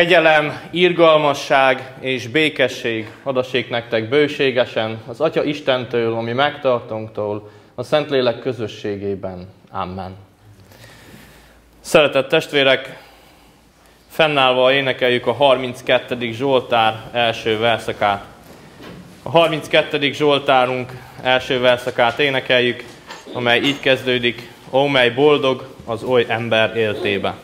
Kegyelem, irgalmasság és békesség adassék nektek bőségesen az Atya Istentől, ami megtartunktól, a Szentlélek közösségében. Amen. Szeretett testvérek, fennállva énekeljük a 32. Zsoltár első verszakát. A 32. Zsoltárunk első verszakát énekeljük, amely így kezdődik, Ó, mely boldog az oly ember éltébe.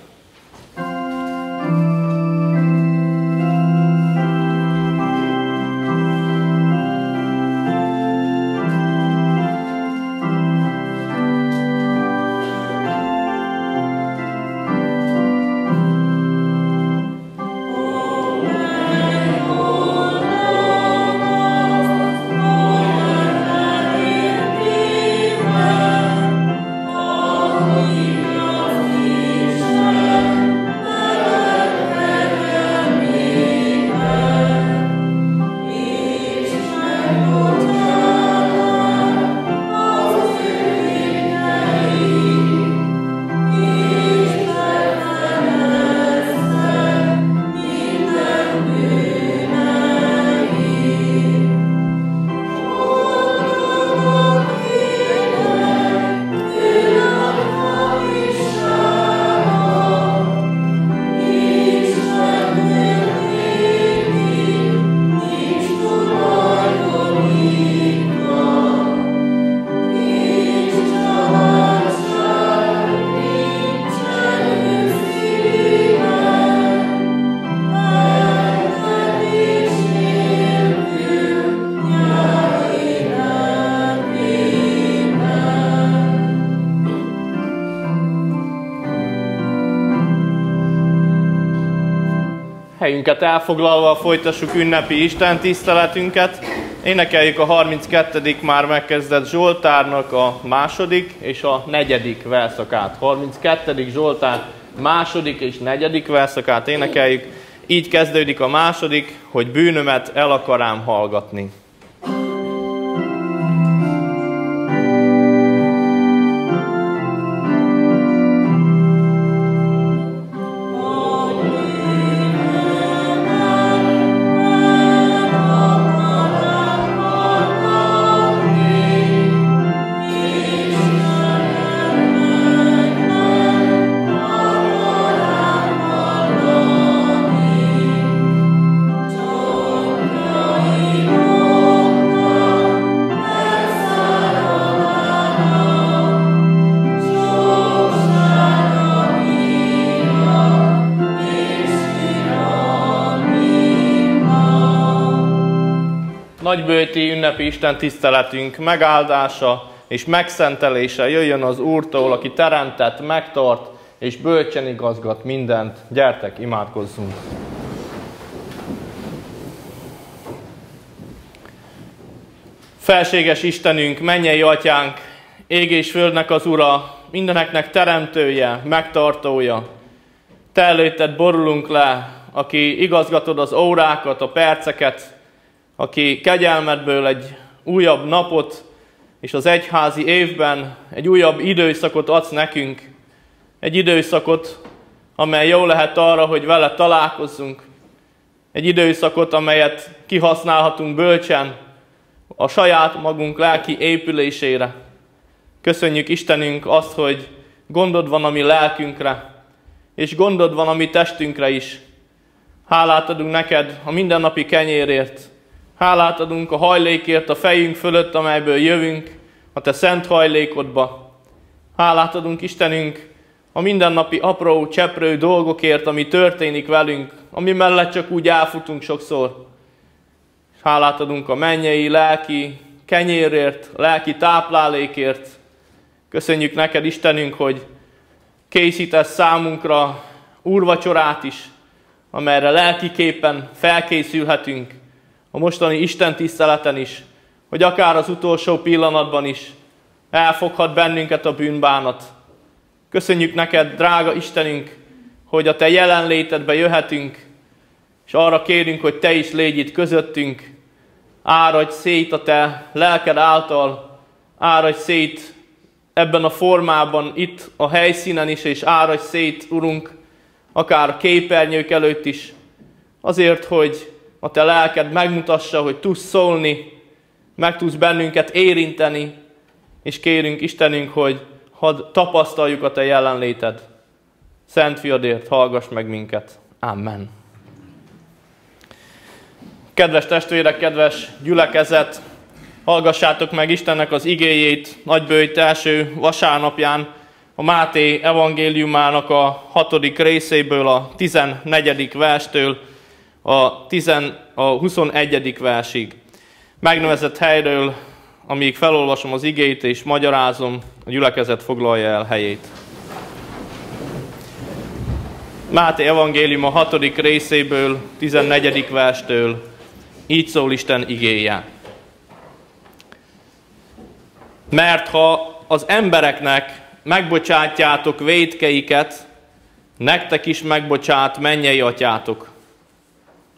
Helyünket elfoglalva folytassuk ünnepi Isten tiszteletünket. Énekeljük a 32. már megkezdett Zsoltárnak a második és a negyedik verszakát. 32. Zsoltár második és negyedik verszakát énekeljük. Így kezdődik a második, hogy bűnömet el akarám hallgatni. Ünnepi Isten tiszteletünk megáldása és megszentelése jöjjön az Úrtól, aki teremtett, megtart és bölcsen igazgat mindent. Gyertek, imádkozzunk! Felséges Istenünk, mennyei atyánk, ég és földnek az Ura, mindeneknek teremtője, megtartója. Te előtted borulunk le, aki igazgatod az órákat, a perceket, aki kegyelmedből egy újabb napot, és az egyházi évben egy újabb időszakot adsz nekünk, egy időszakot, amely jó lehet arra, hogy vele találkozzunk, egy időszakot, amelyet kihasználhatunk bölcsen a saját magunk lelki épülésére. Köszönjük Istenünk azt, hogy gondod van a mi lelkünkre, és gondod van a mi testünkre is. Hálát adunk neked a mindennapi kenyérért, Hálát adunk a hajlékért a fejünk fölött, amelyből jövünk, a te szent hajlékodba. Hálát adunk Istenünk a mindennapi apró, cseprő dolgokért, ami történik velünk, ami mellett csak úgy elfutunk sokszor. Hálát adunk a mennyei, lelki kenyérért, lelki táplálékért. Köszönjük neked, Istenünk, hogy készítesz számunkra úrvacsorát is, amelyre lelkiképpen felkészülhetünk, a mostani Isten tiszteleten is, hogy akár az utolsó pillanatban is elfoghat bennünket a bűnbánat. Köszönjük neked, drága Istenünk, hogy a Te jelenlétedbe jöhetünk, és arra kérünk, hogy Te is légy itt közöttünk, áradj szét a Te lelked által, áradj szét ebben a formában, itt a helyszínen is, és áradj szét, Urunk, akár képernyők előtt is, azért, hogy a te lelked megmutassa, hogy tudsz szólni, meg tudsz bennünket érinteni, és kérünk Istenünk, hogy hadd tapasztaljuk a te jelenléted. Szent fiadért, hallgass meg minket. Amen. Kedves testvérek, kedves gyülekezet, hallgassátok meg Istennek az igéjét nagybőjt első vasárnapján, a Máté evangéliumának a hatodik részéből, a 14. verstől a, 10, a 21. versig. Megnevezett helyről, amíg felolvasom az igét és magyarázom, a gyülekezet foglalja el helyét. Máté evangélium a hatodik részéből, 14. verstől, így szól Isten igéje. Mert ha az embereknek megbocsátjátok védkeiket, nektek is megbocsát mennyei atyátok.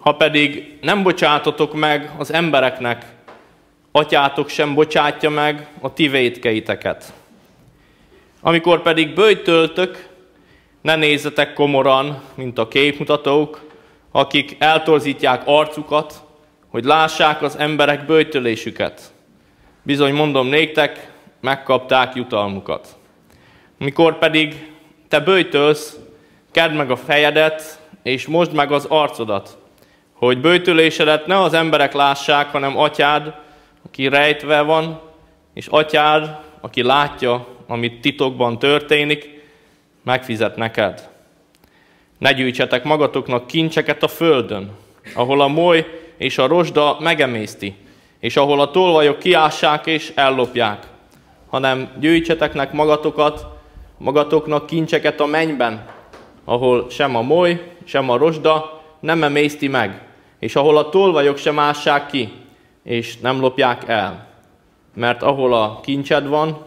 Ha pedig nem bocsátotok meg az embereknek, atyátok sem bocsátja meg a ti védkeiteket. Amikor pedig bőjtöltök, ne nézzetek komoran, mint a képmutatók, akik eltorzítják arcukat, hogy lássák az emberek bőjtölésüket. Bizony mondom néktek, megkapták jutalmukat. Mikor pedig te bőjtölsz, kedd meg a fejedet, és most meg az arcodat, hogy bőjtölésedet ne az emberek lássák, hanem atyád, aki rejtve van, és atyád, aki látja, amit titokban történik, megfizet neked. Ne gyűjtsetek magatoknak kincseket a földön, ahol a moly és a rozsda megemészti, és ahol a tolvajok kiássák és ellopják, hanem gyűjtseteknek magatokat, magatoknak kincseket a mennyben, ahol sem a moly, sem a rozsda nem emészti meg, és ahol a tolvajok sem ássák ki, és nem lopják el. Mert ahol a kincsed van,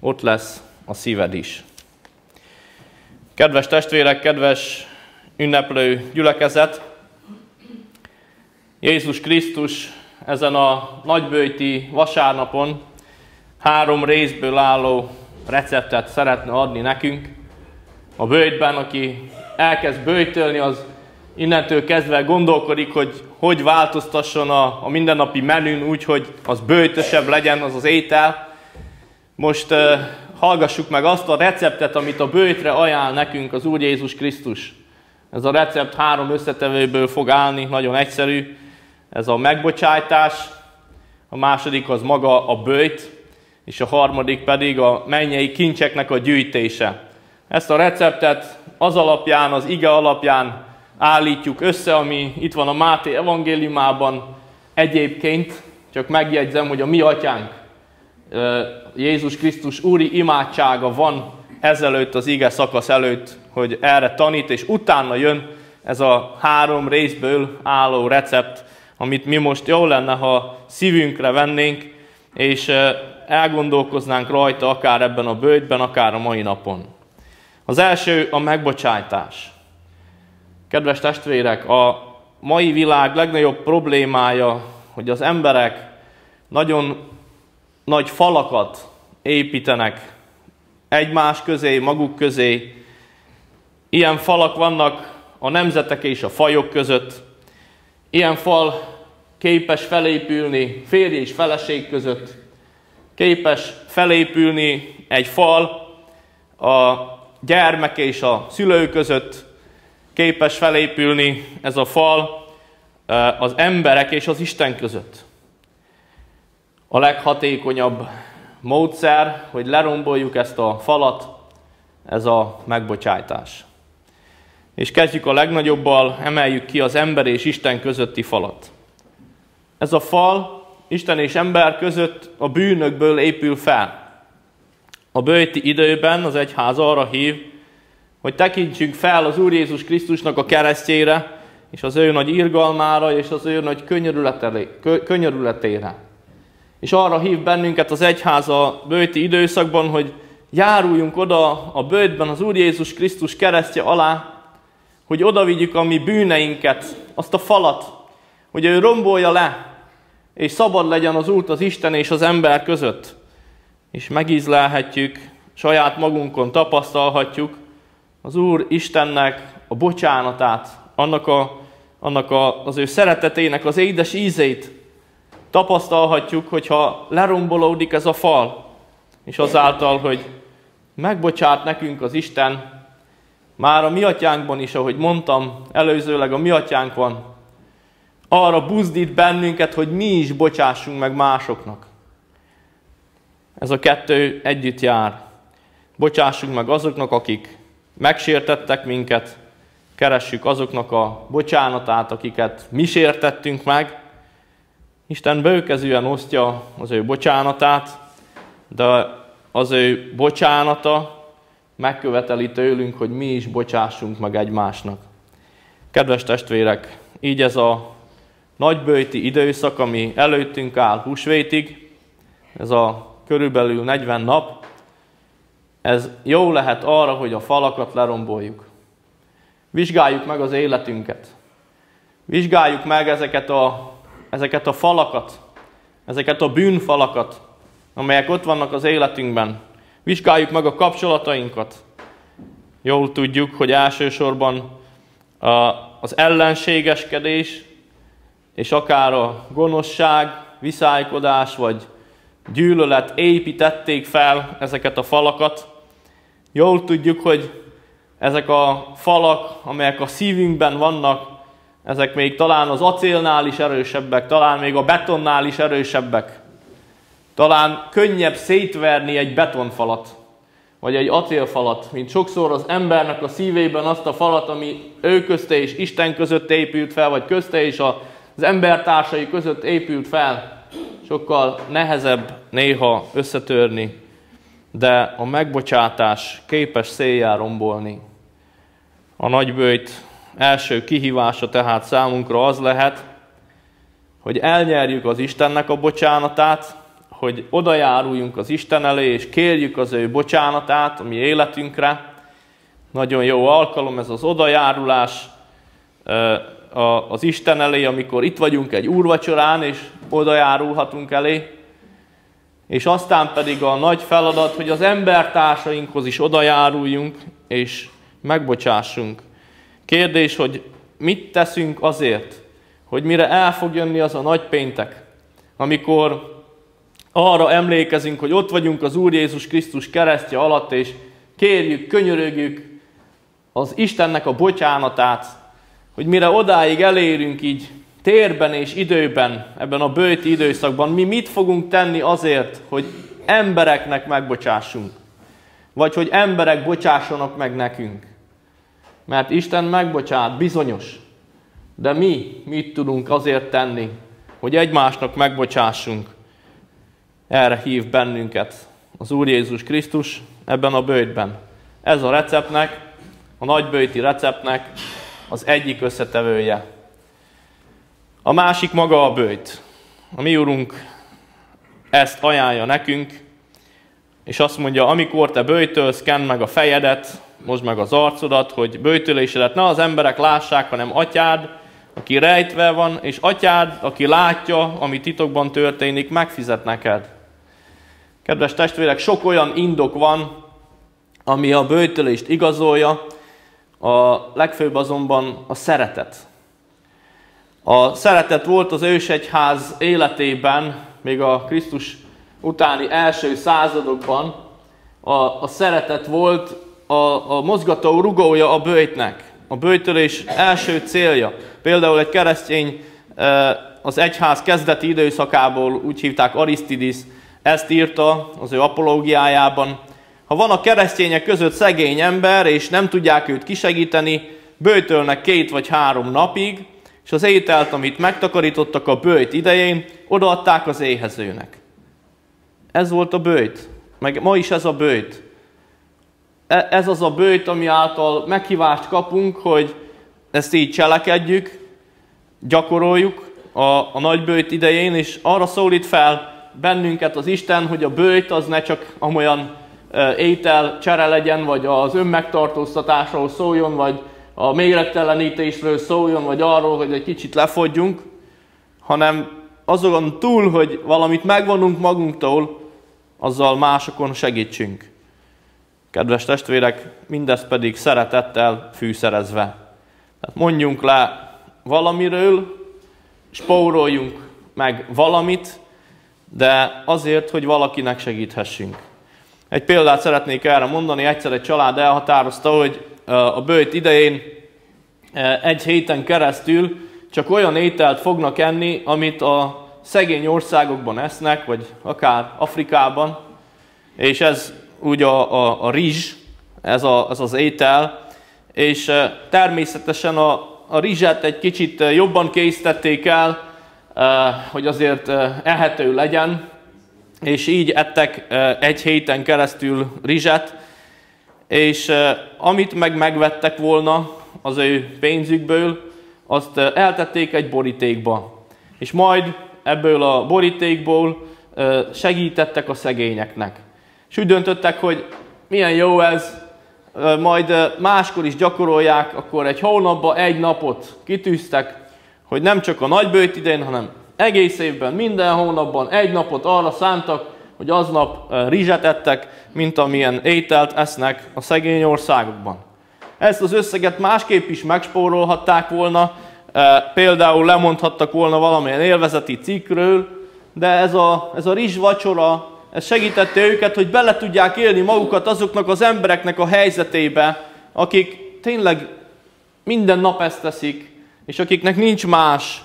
ott lesz a szíved is. Kedves testvérek, kedves ünneplő gyülekezet, Jézus Krisztus ezen a nagybőjti vasárnapon három részből álló receptet szeretne adni nekünk. A bőjtben, aki elkezd bőjtölni, az innentől kezdve gondolkodik, hogy hogy változtasson a, a mindennapi menün úgy, hogy az bőjtösebb legyen az az étel. Most uh, hallgassuk meg azt a receptet, amit a bőjtre ajánl nekünk az Úr Jézus Krisztus. Ez a recept három összetevőből fog állni, nagyon egyszerű. Ez a megbocsájtás, a második az maga a bőjt, és a harmadik pedig a mennyei kincseknek a gyűjtése. Ezt a receptet az alapján, az ige alapján állítjuk össze, ami itt van a Máté evangéliumában. Egyébként csak megjegyzem, hogy a mi atyánk, Jézus Krisztus úri imádsága van ezelőtt, az ige szakasz előtt, hogy erre tanít, és utána jön ez a három részből álló recept, amit mi most jó lenne, ha szívünkre vennénk, és elgondolkoznánk rajta akár ebben a bőjtben, akár a mai napon. Az első a megbocsájtás. Kedves testvérek, a mai világ legnagyobb problémája, hogy az emberek nagyon nagy falakat építenek egymás közé, maguk közé. Ilyen falak vannak a nemzetek és a fajok között. Ilyen fal képes felépülni férj és feleség között. Képes felépülni egy fal a gyermek és a szülő között képes felépülni ez a fal az emberek és az Isten között. A leghatékonyabb módszer, hogy leromboljuk ezt a falat, ez a megbocsájtás. És kezdjük a legnagyobbal, emeljük ki az ember és Isten közötti falat. Ez a fal Isten és ember között a bűnökből épül fel. A bőti időben az egyház arra hív, hogy tekintsünk fel az Úr Jézus Krisztusnak a keresztjére, és az ő nagy irgalmára, és az ő nagy könyörületére. És arra hív bennünket az egyház a bőti időszakban, hogy járuljunk oda a bőtben az Úr Jézus Krisztus keresztje alá, hogy oda vigyük a mi bűneinket, azt a falat, hogy ő rombolja le, és szabad legyen az út az Isten és az ember között. És megízlelhetjük, saját magunkon tapasztalhatjuk, az Úr Istennek a bocsánatát, annak a annak a, az ő szeretetének az édes ízét tapasztalhatjuk, hogyha lerombolódik ez a fal, és azáltal, hogy megbocsát nekünk az Isten, már a mi atyánkban is, ahogy mondtam, előzőleg a mi atyánk van, arra buzdít bennünket, hogy mi is bocsássunk meg másoknak. Ez a kettő együtt jár. Bocsássunk meg azoknak, akik megsértettek minket, keressük azoknak a bocsánatát, akiket mi sértettünk meg. Isten bőkezően osztja az ő bocsánatát, de az ő bocsánata megköveteli tőlünk, hogy mi is bocsássunk meg egymásnak. Kedves testvérek, így ez a nagybőti időszak, ami előttünk áll húsvétig, ez a körülbelül 40 nap, ez jó lehet arra, hogy a falakat leromboljuk. Vizsgáljuk meg az életünket. Vizsgáljuk meg ezeket a, ezeket a falakat, ezeket a bűnfalakat, amelyek ott vannak az életünkben. Vizsgáljuk meg a kapcsolatainkat. Jól tudjuk, hogy elsősorban az ellenségeskedés, és akár a gonoszság, viszálykodás vagy gyűlölet építették fel ezeket a falakat. Jól tudjuk, hogy ezek a falak, amelyek a szívünkben vannak, ezek még talán az acélnál is erősebbek, talán még a betonnál is erősebbek. Talán könnyebb szétverni egy betonfalat, vagy egy acélfalat, mint sokszor az embernek a szívében azt a falat, ami ő közte és Isten között épült fel, vagy közte és az embertársai között épült fel. Sokkal nehezebb néha összetörni, de a megbocsátás képes széljá rombolni. A nagybőjt első kihívása tehát számunkra az lehet, hogy elnyerjük az Istennek a bocsánatát, hogy odajáruljunk az Isten elé, és kérjük az ő bocsánatát a mi életünkre. Nagyon jó alkalom ez az odajárulás az Isten elé, amikor itt vagyunk egy úrvacsorán, és odajárulhatunk elé. És aztán pedig a nagy feladat, hogy az embertársainkhoz is odajáruljunk, és megbocsássunk. Kérdés, hogy mit teszünk azért, hogy mire el fog jönni az a nagy péntek, amikor arra emlékezünk, hogy ott vagyunk az Úr Jézus Krisztus keresztje alatt, és kérjük, könyörögjük az Istennek a bocsánatát, hogy mire odáig elérünk így térben és időben, ebben a bőti időszakban, mi mit fogunk tenni azért, hogy embereknek megbocsássunk, vagy hogy emberek bocsássanak meg nekünk. Mert Isten megbocsát, bizonyos. De mi mit tudunk azért tenni, hogy egymásnak megbocsássunk? Erre hív bennünket az Úr Jézus Krisztus ebben a bőjtben. Ez a receptnek, a nagybőjti receptnek az egyik összetevője. A másik maga a bőjt. A mi úrunk ezt ajánlja nekünk, és azt mondja, amikor te bőjtölsz, kend meg a fejedet, most meg az arcodat, hogy bőjtölésedet ne az emberek lássák, hanem atyád, aki rejtve van, és atyád, aki látja, ami titokban történik, megfizet neked. Kedves testvérek, sok olyan indok van, ami a bőtölést igazolja, a legfőbb azonban a szeretet. A szeretet volt az ősegyház életében, még a Krisztus utáni első századokban, a, a szeretet volt a, a mozgató rugója a bőjtnek, a bőjtölés első célja. Például egy keresztény eh, az egyház kezdeti időszakából úgy hívták Aristides, ezt írta az ő apológiájában. Ha van a keresztények között szegény ember, és nem tudják őt kisegíteni, bőtölnek két vagy három napig, és az ételt, amit megtakarítottak a bőjt idején, odaadták az éhezőnek. Ez volt a bőjt. Meg ma is ez a bőjt. E, ez az a bőjt, ami által meghívást kapunk, hogy ezt így cselekedjük, gyakoroljuk a, a nagybőjt idején, és arra szólít fel bennünket az Isten, hogy a bőjt az ne csak amolyan étel csere legyen, vagy az önmegtartóztatásról szóljon, vagy a méregtelenítésről szóljon, vagy arról, hogy egy kicsit lefogyjunk, hanem azon túl, hogy valamit megvonunk magunktól, azzal másokon segítsünk. Kedves testvérek, mindez pedig szeretettel fűszerezve. Tehát mondjunk le valamiről, spóroljunk meg valamit, de azért, hogy valakinek segíthessünk. Egy példát szeretnék erre mondani. Egyszer egy család elhatározta, hogy a bőjt idején egy héten keresztül csak olyan ételt fognak enni, amit a szegény országokban esznek, vagy akár Afrikában, és ez úgy a, a, a rizs, ez, a, ez az étel, és természetesen a, a rizset egy kicsit jobban készítették el, hogy azért ehető legyen, és így ettek egy héten keresztül rizset, és amit meg megvettek volna az ő pénzükből, azt eltették egy borítékba. És majd ebből a borítékból segítettek a szegényeknek. És úgy döntöttek, hogy milyen jó ez, majd máskor is gyakorolják, akkor egy hónapban egy napot kitűztek, hogy nem csak a nagybőjt idején, hanem egész évben, minden hónapban egy napot arra szántak, hogy aznap rizset ettek, mint amilyen ételt esznek a szegény országokban. Ezt az összeget másképp is megspórolhatták volna, például lemondhattak volna valamilyen élvezeti cikkről, de ez a, ez a rizs vacsora, ez segítette őket, hogy bele tudják élni magukat azoknak az embereknek a helyzetébe, akik tényleg minden nap ezt teszik, és akiknek nincs más,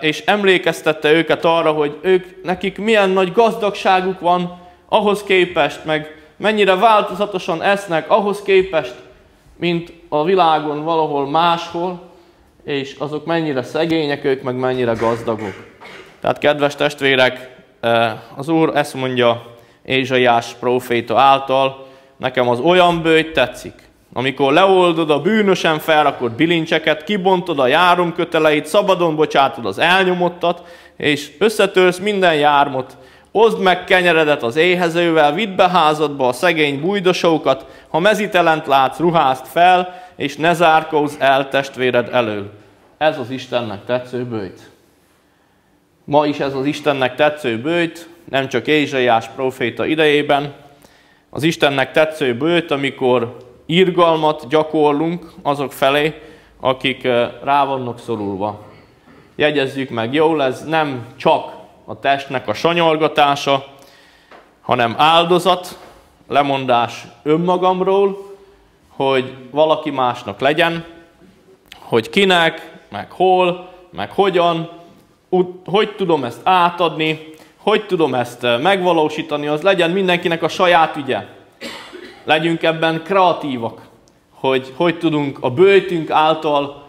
és emlékeztette őket arra, hogy ők, nekik milyen nagy gazdagságuk van ahhoz képest, meg mennyire változatosan esznek ahhoz képest, mint a világon valahol máshol, és azok mennyire szegények, ők meg mennyire gazdagok. Tehát kedves testvérek, az Úr ezt mondja Ézsaiás próféta által, nekem az olyan bőjt tetszik, amikor leoldod a bűnösen felrakott bilincseket, kibontod a járomköteleit, szabadon bocsátod az elnyomottat, és összetörsz minden jármot, Oszd meg kenyeredet az éhezővel, vidd be házadba a szegény bújdosókat, ha mezitelent látsz, ruházt fel, és ne zárkózz el testvéred elől. Ez az Istennek tetsző bőjt. Ma is ez az Istennek tetsző bőjt, nem csak Ézsaiás proféta idejében, az Istennek tetsző bőjt, amikor irgalmat gyakorlunk azok felé, akik rá vannak szorulva. Jegyezzük meg jól, ez nem csak a testnek a sanyargatása, hanem áldozat, lemondás önmagamról, hogy valaki másnak legyen, hogy kinek, meg hol, meg hogyan, hogy tudom ezt átadni, hogy tudom ezt megvalósítani, az legyen mindenkinek a saját ügye. Legyünk ebben kreatívak, hogy hogy tudunk a bőjtünk által,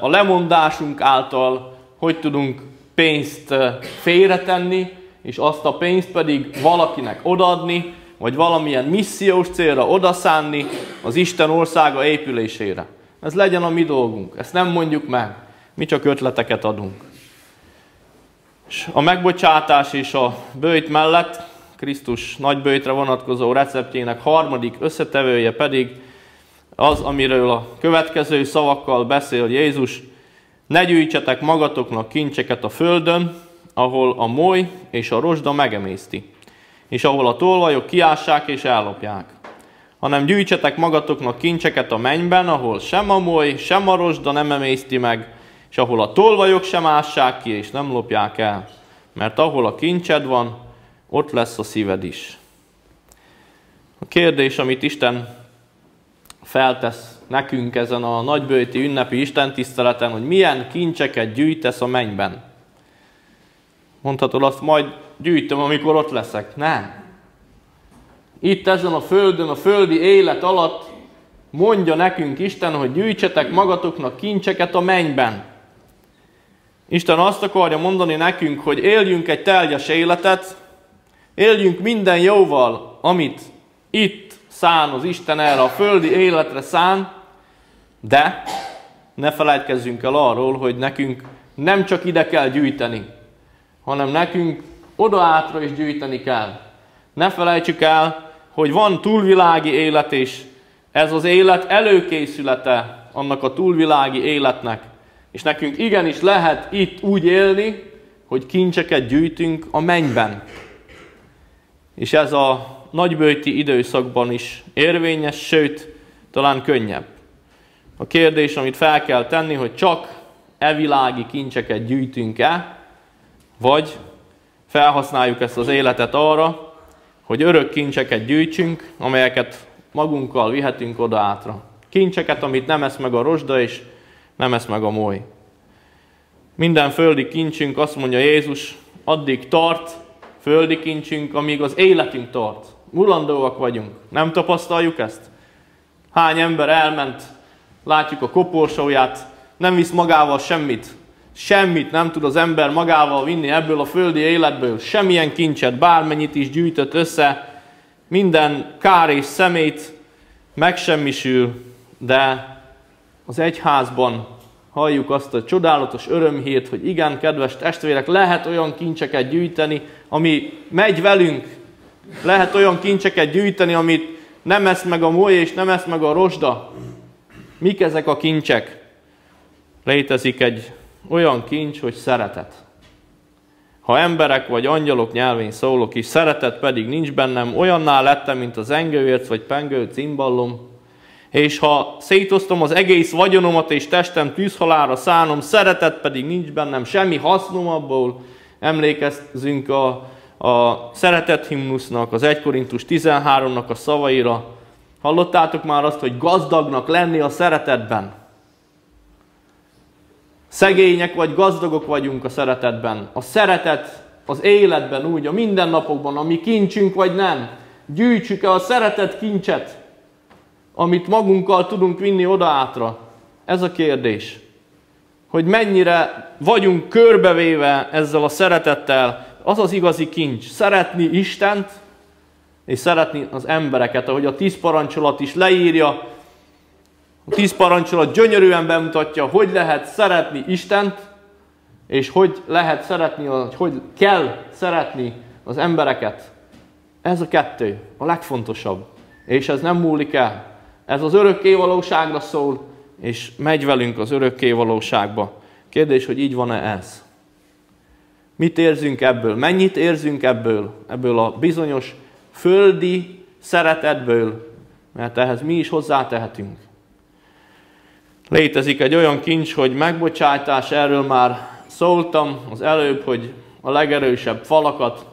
a lemondásunk által, hogy tudunk pénzt félretenni, és azt a pénzt pedig valakinek odaadni, vagy valamilyen missziós célra odaszánni az Isten országa épülésére. Ez legyen a mi dolgunk. Ezt nem mondjuk meg. Mi csak ötleteket adunk. És a megbocsátás és a bőjt mellett Krisztus nagybőjtre vonatkozó receptjének harmadik összetevője pedig az, amiről a következő szavakkal beszél Jézus, ne gyűjtsetek magatoknak kincseket a földön, ahol a moly és a rozsda megemészti, és ahol a tolvajok kiássák és ellopják, hanem gyűjtsetek magatoknak kincseket a mennyben, ahol sem a moly, sem a rozsda nem emészti meg, és ahol a tolvajok sem ássák ki, és nem lopják el. Mert ahol a kincsed van, ott lesz a szíved is. A kérdés, amit Isten feltesz nekünk ezen a nagybőti ünnepi istentiszteleten, hogy milyen kincseket gyűjtesz a mennyben. Mondhatod azt, majd gyűjtöm, amikor ott leszek. Nem. Itt ezen a földön, a földi élet alatt mondja nekünk Isten, hogy gyűjtsetek magatoknak kincseket a mennyben. Isten azt akarja mondani nekünk, hogy éljünk egy teljes életet, éljünk minden jóval, amit itt szán az Isten erre a földi életre szán, de ne felejtkezzünk el arról, hogy nekünk nem csak ide kell gyűjteni, hanem nekünk oda átra is gyűjteni kell. Ne felejtsük el, hogy van túlvilági élet is. Ez az élet előkészülete annak a túlvilági életnek. És nekünk igenis lehet itt úgy élni, hogy kincseket gyűjtünk a mennyben. És ez a nagybőti időszakban is érvényes, sőt, talán könnyebb. A kérdés, amit fel kell tenni, hogy csak evilági kincseket gyűjtünk-e, vagy felhasználjuk ezt az életet arra, hogy örök kincseket gyűjtsünk, amelyeket magunkkal vihetünk oda átra. Kincseket, amit nem esz meg a rozsda, és nem esz meg a moly. Minden földi kincsünk, azt mondja Jézus, addig tart, földi kincsünk, amíg az életünk tart. Mulandóak vagyunk. Nem tapasztaljuk ezt? Hány ember elment, látjuk a koporsóját, nem visz magával semmit. Semmit nem tud az ember magával vinni ebből a földi életből. Semmilyen kincset, bármennyit is gyűjtött össze, minden kár és szemét megsemmisül, de az egyházban halljuk azt a csodálatos örömhírt, hogy igen, kedves testvérek, lehet olyan kincseket gyűjteni, ami megy velünk. Lehet olyan kincseket gyűjteni, amit nem esz meg a moly és nem esz meg a rozsda. Mik ezek a kincsek? Létezik egy olyan kincs, hogy szeretet. Ha emberek vagy angyalok nyelvén szólok is, szeretet pedig nincs bennem, olyanná lettem, mint az engőért vagy pengő cimballom, és ha szétoztom az egész vagyonomat és testem tűzhalára szánom, szeretet pedig nincs bennem, semmi hasznom abból, emlékezzünk a, a szeretet himnusznak, az 1 Korintus 13-nak a szavaira. Hallottátok már azt, hogy gazdagnak lenni a szeretetben? Szegények vagy gazdagok vagyunk a szeretetben. A szeretet az életben úgy, a mindennapokban, ami kincsünk vagy nem. Gyűjtsük-e a szeretet kincset? amit magunkkal tudunk vinni oda-átra? Ez a kérdés. Hogy mennyire vagyunk körbevéve ezzel a szeretettel, az az igazi kincs. Szeretni Istent, és szeretni az embereket, ahogy a tíz parancsolat is leírja. A tíz parancsolat gyönyörűen bemutatja, hogy lehet szeretni Istent, és hogy lehet szeretni, hogy kell szeretni az embereket. Ez a kettő, a legfontosabb. És ez nem múlik el. Ez az örökké valóságra szól, és megy velünk az örökké valóságba. Kérdés, hogy így van-e ez? Mit érzünk ebből? Mennyit érzünk ebből? Ebből a bizonyos földi szeretetből? Mert ehhez mi is hozzátehetünk. Létezik egy olyan kincs, hogy megbocsátás, erről már szóltam az előbb, hogy a legerősebb falakat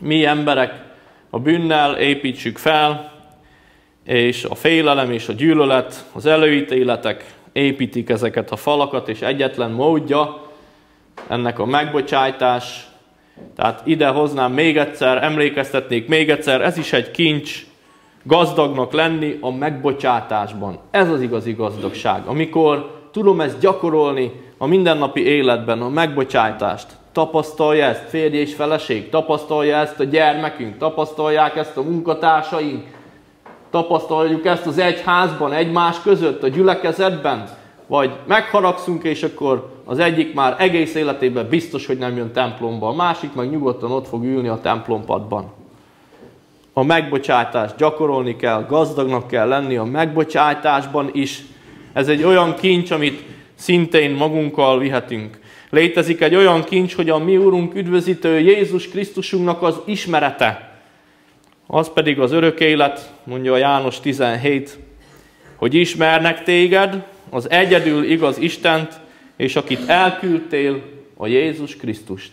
mi emberek a bűnnel építsük fel, és a félelem és a gyűlölet, az előítéletek építik ezeket a falakat, és egyetlen módja ennek a megbocsájtás. Tehát ide hoznám még egyszer, emlékeztetnék még egyszer, ez is egy kincs, gazdagnak lenni a megbocsátásban. Ez az igazi gazdagság. Amikor tudom ezt gyakorolni a mindennapi életben, a megbocsájtást, tapasztalja ezt férj és feleség, tapasztalja ezt a gyermekünk, tapasztalják ezt a munkatársaink, Tapasztaljuk ezt az egyházban, egymás között, a gyülekezetben? Vagy megharagszunk, és akkor az egyik már egész életében biztos, hogy nem jön templomba, a másik meg nyugodtan ott fog ülni a templompadban. A megbocsátást gyakorolni kell, gazdagnak kell lenni a megbocsátásban is. Ez egy olyan kincs, amit szintén magunkkal vihetünk. Létezik egy olyan kincs, hogy a mi Úrunk üdvözítő Jézus Krisztusunknak az ismerete az pedig az örök élet, mondja a János 17, hogy ismernek téged, az egyedül igaz Istent, és akit elküldtél, a Jézus Krisztust.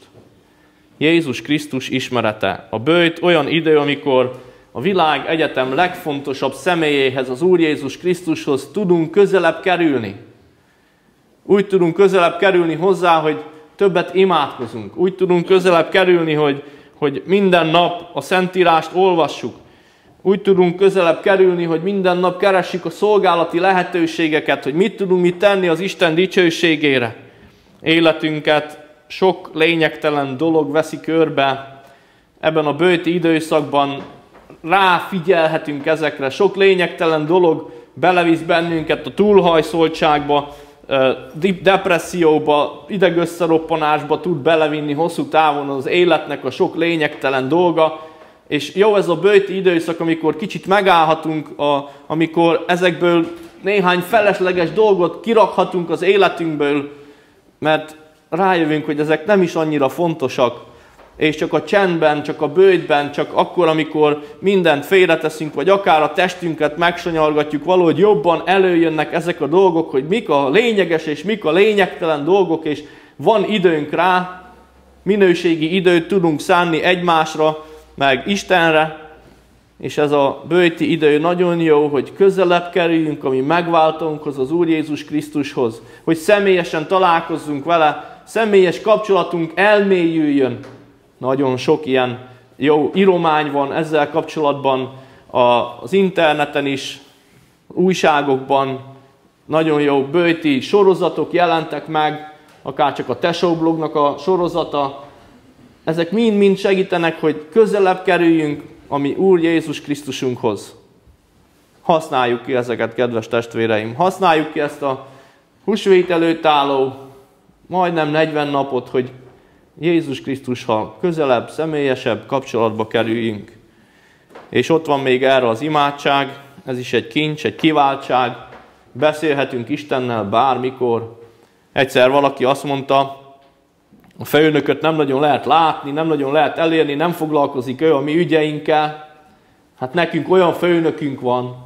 Jézus Krisztus ismerete. A bőjt olyan idő, amikor a világ egyetem legfontosabb személyéhez, az Úr Jézus Krisztushoz tudunk közelebb kerülni. Úgy tudunk közelebb kerülni hozzá, hogy többet imádkozunk. Úgy tudunk közelebb kerülni, hogy hogy minden nap a Szentírást olvassuk. Úgy tudunk közelebb kerülni, hogy minden nap keressük a szolgálati lehetőségeket, hogy mit tudunk mit tenni az Isten dicsőségére. Életünket sok lényegtelen dolog veszi körbe. Ebben a bőti időszakban ráfigyelhetünk ezekre. Sok lényegtelen dolog belevisz bennünket a túlhajszoltságba, depresszióba, idegösszeroppanásba tud belevinni hosszú távon az életnek a sok lényegtelen dolga, és jó ez a bőti időszak, amikor kicsit megállhatunk, a, amikor ezekből néhány felesleges dolgot kirakhatunk az életünkből, mert rájövünk, hogy ezek nem is annyira fontosak. És csak a csendben, csak a bőjtben, csak akkor, amikor mindent félreteszünk, vagy akár a testünket megsanyargatjuk, valahogy jobban előjönnek ezek a dolgok, hogy mik a lényeges és mik a lényegtelen dolgok, és van időnk rá, minőségi időt tudunk szánni egymásra, meg Istenre, és ez a bőti idő nagyon jó, hogy közelebb kerüljünk a mi megváltónkhoz, az Úr Jézus Krisztushoz, hogy személyesen találkozzunk vele, személyes kapcsolatunk elmélyüljön. Nagyon sok ilyen jó iromány van ezzel kapcsolatban az interneten is, újságokban, nagyon jó bőti sorozatok jelentek meg, akár csak a Tesó blognak a sorozata. Ezek mind-mind segítenek, hogy közelebb kerüljünk a mi Úr Jézus Krisztusunkhoz. Használjuk ki ezeket, kedves testvéreim. Használjuk ki ezt a húsvét előtt álló majdnem 40 napot, hogy Jézus Krisztussal közelebb, személyesebb kapcsolatba kerüljünk. És ott van még erre az imádság, ez is egy kincs, egy kiváltság. Beszélhetünk Istennel bármikor. Egyszer valaki azt mondta, a főnököt nem nagyon lehet látni, nem nagyon lehet elérni, nem foglalkozik ő a mi ügyeinkkel. Hát nekünk olyan főnökünk van,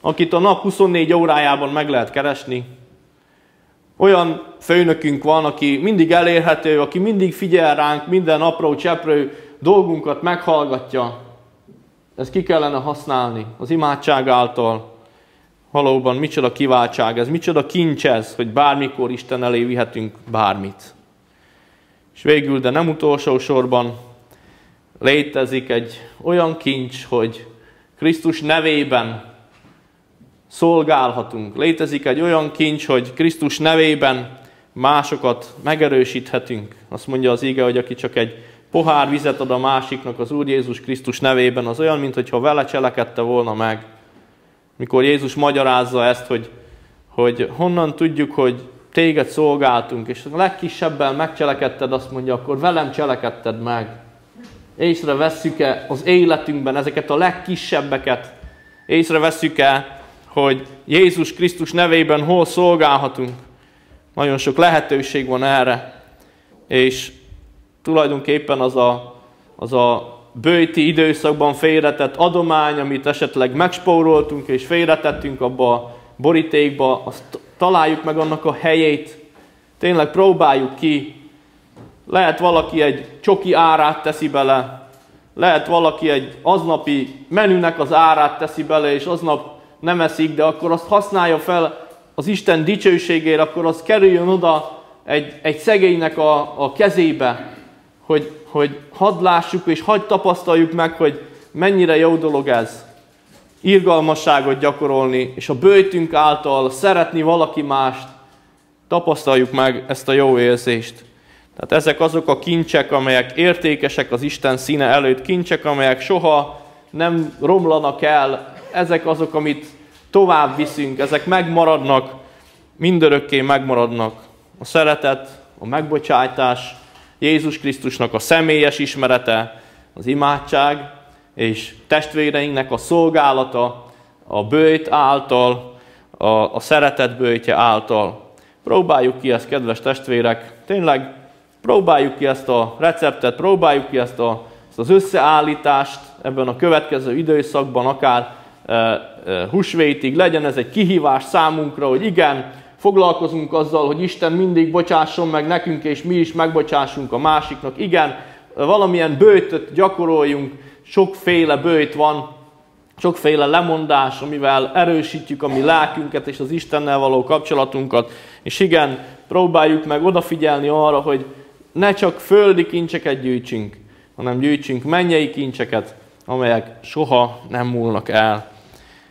akit a nap 24 órájában meg lehet keresni. Olyan főnökünk van, aki mindig elérhető, aki mindig figyel ránk, minden apró cseprő dolgunkat meghallgatja. Ezt ki kellene használni az imádság által. Valóban micsoda kiváltság ez, micsoda kincs ez, hogy bármikor Isten elé vihetünk bármit. És végül, de nem utolsó sorban, létezik egy olyan kincs, hogy Krisztus nevében szolgálhatunk. Létezik egy olyan kincs, hogy Krisztus nevében másokat megerősíthetünk. Azt mondja az ige, hogy aki csak egy pohár vizet ad a másiknak az Úr Jézus Krisztus nevében, az olyan, mintha vele cselekedte volna meg. Mikor Jézus magyarázza ezt, hogy, hogy honnan tudjuk, hogy téged szolgáltunk, és a legkisebben megcselekedted, azt mondja, akkor velem cselekedted meg. Észrevesszük-e az életünkben ezeket a legkisebbeket? Észrevesszük-e, hogy Jézus Krisztus nevében hol szolgálhatunk? Nagyon sok lehetőség van erre. És tulajdonképpen az a, az a bőti időszakban félretett adomány, amit esetleg megspóroltunk és félretettünk abba a borítékba, azt találjuk meg annak a helyét, tényleg próbáljuk ki. Lehet valaki egy csoki árát teszi bele, lehet valaki egy aznapi menünek az árát teszi bele, és aznap nem eszik, de akkor azt használja fel az Isten dicsőségére, akkor az kerüljön oda egy, egy szegénynek a, a kezébe, hogy, hogy hadd lássuk és hadd tapasztaljuk meg, hogy mennyire jó dolog ez irgalmasságot gyakorolni, és a bőjtünk által szeretni valaki mást, tapasztaljuk meg ezt a jó érzést. Tehát ezek azok a kincsek, amelyek értékesek az Isten színe előtt, kincsek, amelyek soha nem romlanak el, ezek azok, amit tovább viszünk, ezek megmaradnak, mindörökké megmaradnak. A szeretet, a megbocsátás, Jézus Krisztusnak a személyes ismerete, az imádság, és testvéreinknek a szolgálata a bőjt által, a, a szeretet bőjtje által. Próbáljuk ki ezt, kedves testvérek, tényleg próbáljuk ki ezt a receptet, próbáljuk ki ezt, a, ezt az összeállítást ebben a következő időszakban, akár húsvétig, legyen ez egy kihívás számunkra, hogy igen, foglalkozunk azzal, hogy Isten mindig bocsásson meg nekünk, és mi is megbocsássunk a másiknak. Igen, valamilyen bőtöt gyakoroljunk, sokféle bőjt van, sokféle lemondás, amivel erősítjük a mi lelkünket és az Istennel való kapcsolatunkat. És igen, próbáljuk meg odafigyelni arra, hogy ne csak földi kincseket gyűjtsünk, hanem gyűjtsünk mennyei kincseket, amelyek soha nem múlnak el.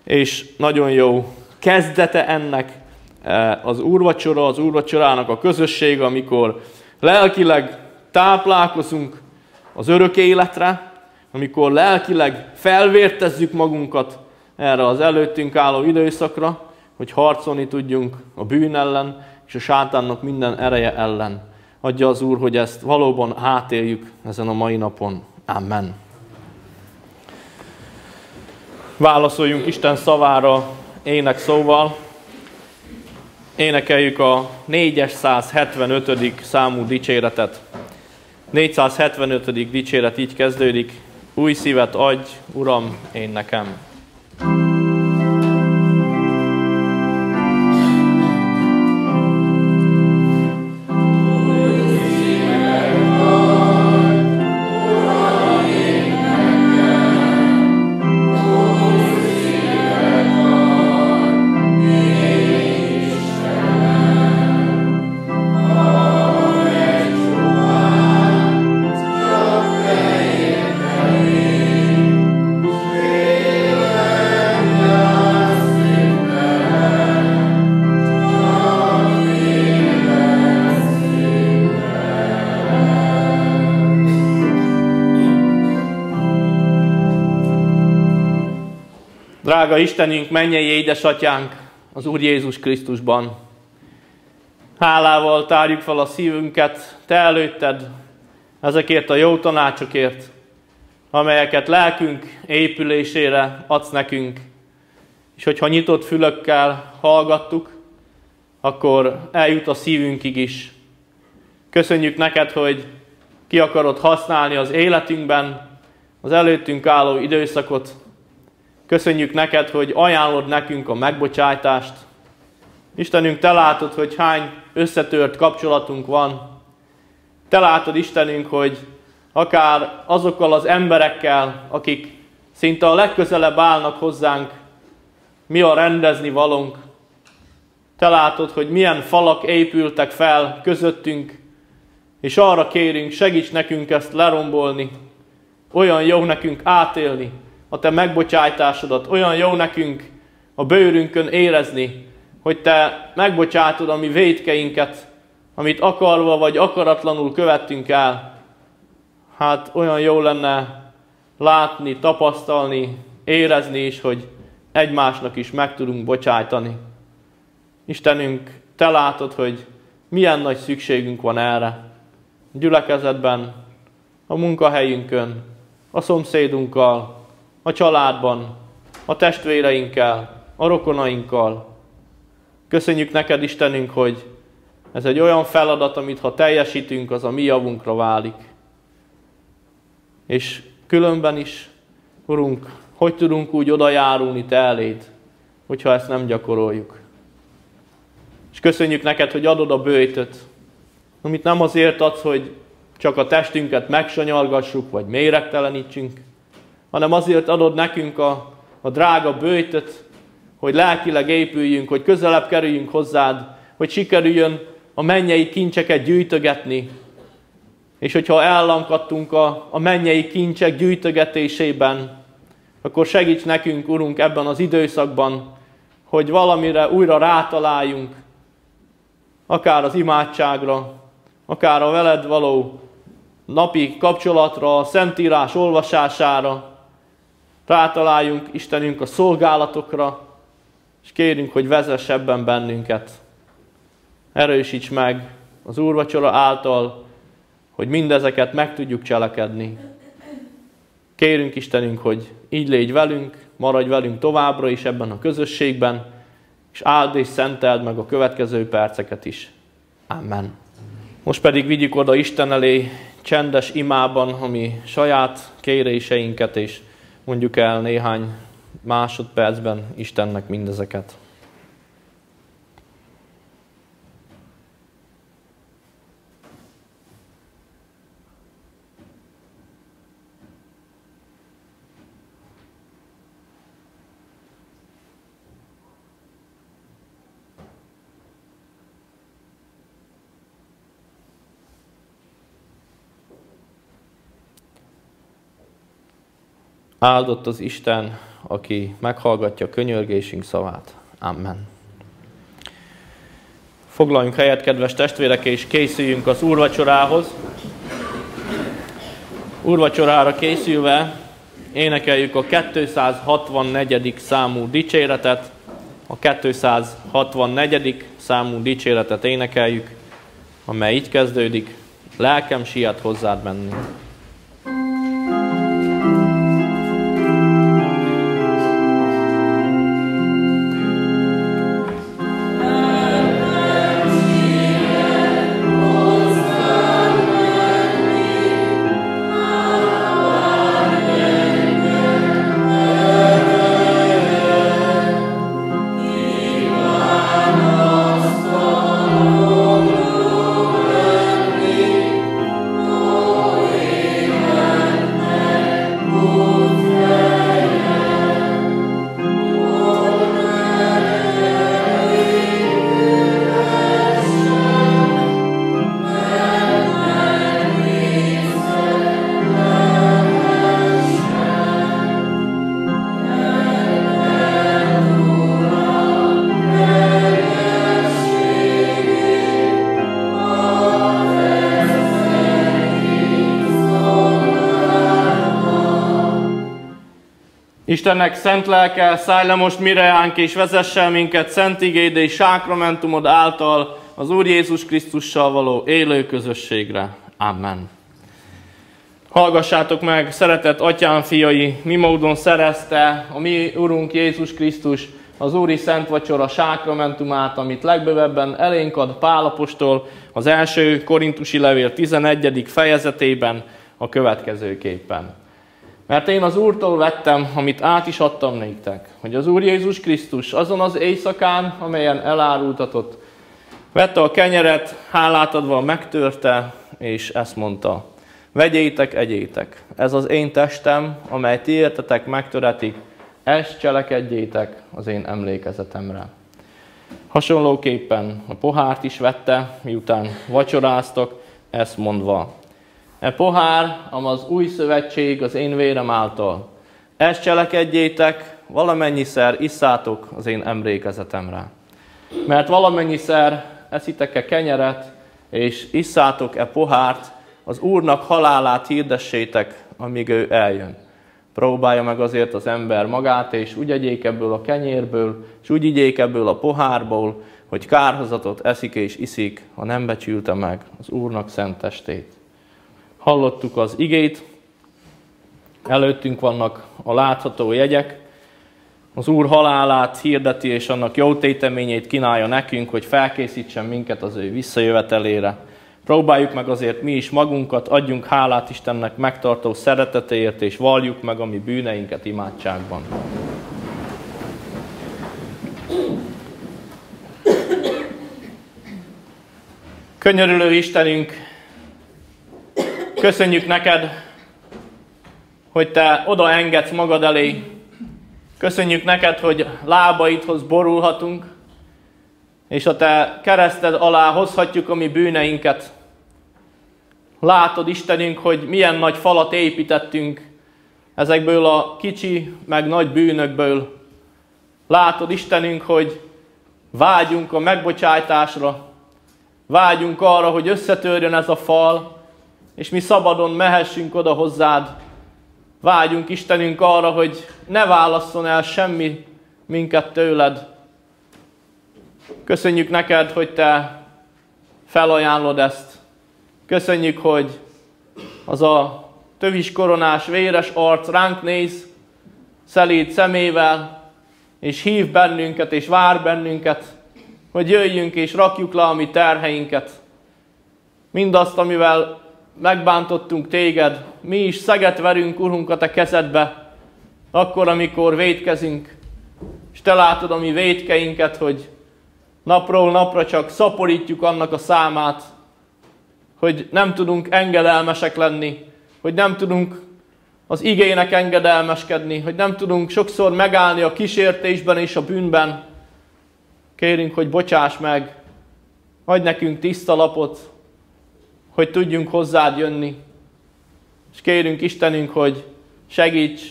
És nagyon jó kezdete ennek eh, az úrvacsora, az úrvacsorának a közösség, amikor lelkileg táplálkozunk az örök életre, amikor lelkileg felvértezzük magunkat erre az előttünk álló időszakra, hogy harcolni tudjunk a bűn ellen és a sátánnak minden ereje ellen. Adja az Úr, hogy ezt valóban átéljük ezen a mai napon. Amen. Válaszoljunk Isten szavára ének szóval. Énekeljük a 475. számú dicséretet. 475. dicséret így kezdődik. Új szívet adj, Uram, én nekem. Drága Istenünk, mennyei édesatyánk az Úr Jézus Krisztusban. Hálával tárjuk fel a szívünket, Te előtted, ezekért a jó tanácsokért, amelyeket lelkünk épülésére adsz nekünk. És hogyha nyitott fülökkel hallgattuk, akkor eljut a szívünkig is. Köszönjük neked, hogy ki akarod használni az életünkben az előttünk álló időszakot, Köszönjük neked, hogy ajánlod nekünk a megbocsájtást. Istenünk, te látod, hogy hány összetört kapcsolatunk van. Te látod, Istenünk, hogy akár azokkal az emberekkel, akik szinte a legközelebb állnak hozzánk, mi a rendezni valunk. Te látod, hogy milyen falak épültek fel közöttünk, és arra kérünk, segíts nekünk ezt lerombolni. Olyan jó nekünk átélni, a te megbocsájtásodat. Olyan jó nekünk a bőrünkön érezni, hogy te megbocsátod a mi védkeinket, amit akarva vagy akaratlanul követtünk el. Hát olyan jó lenne látni, tapasztalni, érezni is, hogy egymásnak is meg tudunk bocsájtani. Istenünk, te látod, hogy milyen nagy szükségünk van erre. A gyülekezetben, a munkahelyünkön, a szomszédunkkal, a családban, a testvéreinkkel, a rokonainkkal. Köszönjük neked, Istenünk, hogy ez egy olyan feladat, amit ha teljesítünk, az a mi javunkra válik. És különben is, Urunk, hogy tudunk úgy odajárulni Te eléd, hogyha ezt nem gyakoroljuk. És köszönjük neked, hogy adod a bőjtöt, amit nem azért adsz, hogy csak a testünket megsanyargassuk, vagy méregtelenítsünk, hanem azért adod nekünk a, a drága bőjtöt, hogy lelkileg épüljünk, hogy közelebb kerüljünk hozzád, hogy sikerüljön a mennyei kincseket gyűjtögetni, és hogyha ellankadtunk a, a mennyei kincsek gyűjtögetésében, akkor segíts nekünk, Urunk, ebben az időszakban, hogy valamire újra rátaláljunk, akár az imádságra, akár a veled való napi kapcsolatra, a Szentírás olvasására, rátaláljunk Istenünk a szolgálatokra, és kérünk, hogy vezess ebben bennünket. Erősíts meg az úrvacsora által, hogy mindezeket meg tudjuk cselekedni. Kérünk Istenünk, hogy így légy velünk, maradj velünk továbbra is ebben a közösségben, és áld és szenteld meg a következő perceket is. Amen. Most pedig vigyük oda Isten elé csendes imában, ami saját kéréseinket és mondjuk el néhány másodpercben Istennek mindezeket. Áldott az Isten, aki meghallgatja könyörgésünk szavát. Amen. Foglaljunk helyet, kedves testvérek, és készüljünk az úrvacsorához. Úrvacsorára készülve énekeljük a 264. számú dicséretet, a 264. számú dicséretet énekeljük, amely így kezdődik, lelkem siet hozzád menni. Istennek szent lelke, szállj le most mireánk és vezesse minket szent igéd és sákramentumod által az Úr Jézus Krisztussal való élő közösségre. Amen. Hallgassátok meg, szeretett atyám fiai, mi módon szerezte a mi Urunk Jézus Krisztus az Úri Szent Vacsora sákramentumát, amit legbővebben elénk ad Pálapostól az első Korintusi levél 11. fejezetében a következőképpen. Mert én az Úrtól vettem, amit át is adtam néktek, hogy az Úr Jézus Krisztus azon az éjszakán, amelyen elárultatott, vette a kenyeret, hálát adva megtörte, és ezt mondta, vegyétek, egyétek, ez az én testem, amely ti értetek megtöretik, ezt cselekedjétek az én emlékezetemre. Hasonlóképpen a pohárt is vette, miután vacsoráztak, ezt mondva, E pohár, amaz új szövetség az én vérem által. Ezt cselekedjétek, valamennyiszer isszátok az én emlékezetemre. Mert valamennyiszer eszitek-e kenyeret, és isszátok-e pohárt, az Úrnak halálát hirdessétek, amíg ő eljön. Próbálja meg azért az ember magát, és úgy egyék ebből a kenyérből, és úgy igyék ebből a pohárból, hogy kárhozatot eszik és iszik, ha nem becsülte meg az Úrnak szent testét hallottuk az igét, előttünk vannak a látható jegyek, az Úr halálát hirdeti és annak jó téteményét kínálja nekünk, hogy felkészítsen minket az ő visszajövetelére. Próbáljuk meg azért mi is magunkat, adjunk hálát Istennek megtartó szeretetéért, és valljuk meg a mi bűneinket imádságban. Könyörülő Istenünk, Köszönjük neked, hogy te oda engedsz magad elé. Köszönjük neked, hogy lábaidhoz borulhatunk, és a te kereszted alá hozhatjuk a mi bűneinket. Látod, Istenünk, hogy milyen nagy falat építettünk ezekből a kicsi, meg nagy bűnökből. Látod, Istenünk, hogy vágyunk a megbocsájtásra, vágyunk arra, hogy összetörjön ez a fal, és mi szabadon mehessünk oda hozzád. Vágyunk Istenünk arra, hogy ne válasszon el semmi minket tőled. Köszönjük neked, hogy te felajánlod ezt. Köszönjük, hogy az a tövis koronás véres arc ránk néz, szelíd szemével, és hív bennünket, és vár bennünket, hogy jöjjünk és rakjuk le a mi terheinket. Mindazt, amivel megbántottunk téged, mi is szeget verünk, Urunk, a te kezedbe, akkor, amikor védkezünk, és te látod a mi védkeinket, hogy napról napra csak szaporítjuk annak a számát, hogy nem tudunk engedelmesek lenni, hogy nem tudunk az igének engedelmeskedni, hogy nem tudunk sokszor megállni a kísértésben és a bűnben. Kérünk, hogy bocsáss meg, adj nekünk tiszta lapot, hogy tudjunk hozzád jönni. És kérünk Istenünk, hogy segíts,